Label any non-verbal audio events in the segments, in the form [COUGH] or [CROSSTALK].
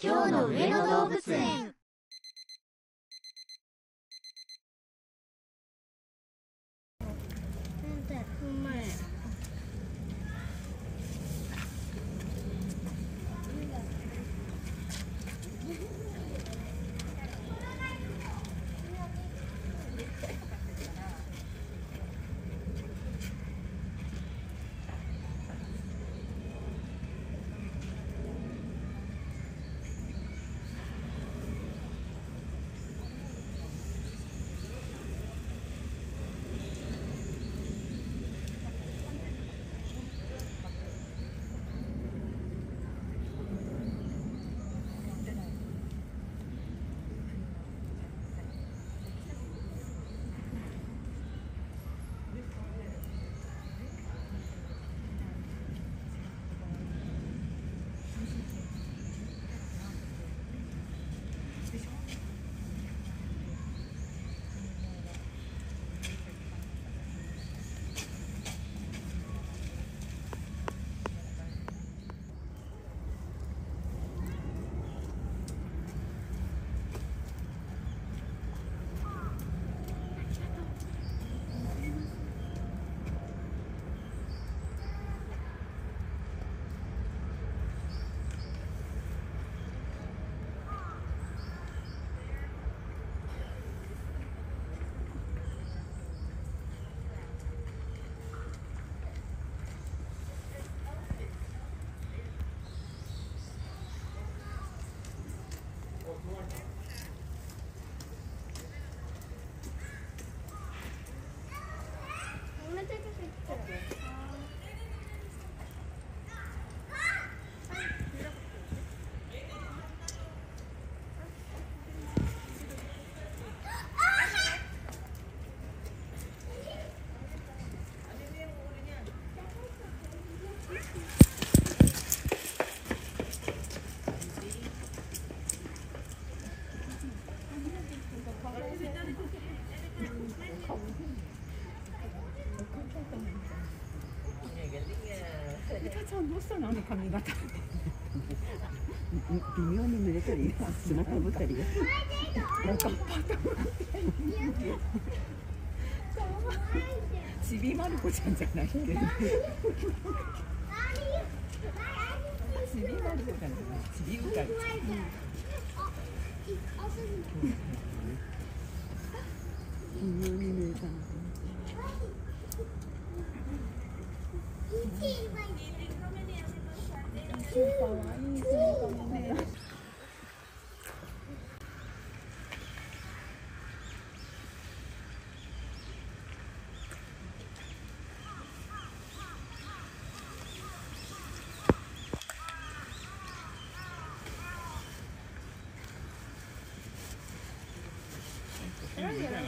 今日の上野動物園。うしたのあの髪型微妙に濡れたり砂かぶったりなん。かパタちびまる子ちゃん。じゃないけどちびまる子ちゃん。じゃないちびうかり微妙に濡れたかわいい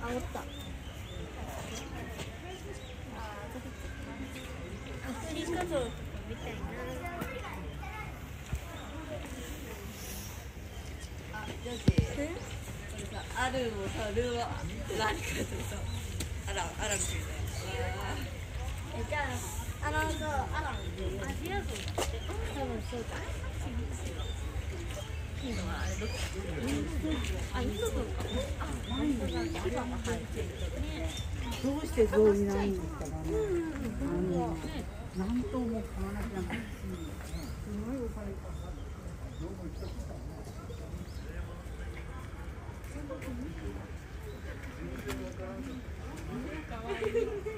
あ、おった。アフリカゾウとかみたいな。あ、ジョージあるもさルーは何かちょっとあらあらみたいえじゃああのそうあのアジア人だって多分そうだなのはあれどっちあインドとかあ本当だ牙が生えてるどうして象になるんですかね。何頭も買わなきゃならない。すごいお金かかる。はい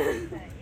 Okay. [LAUGHS]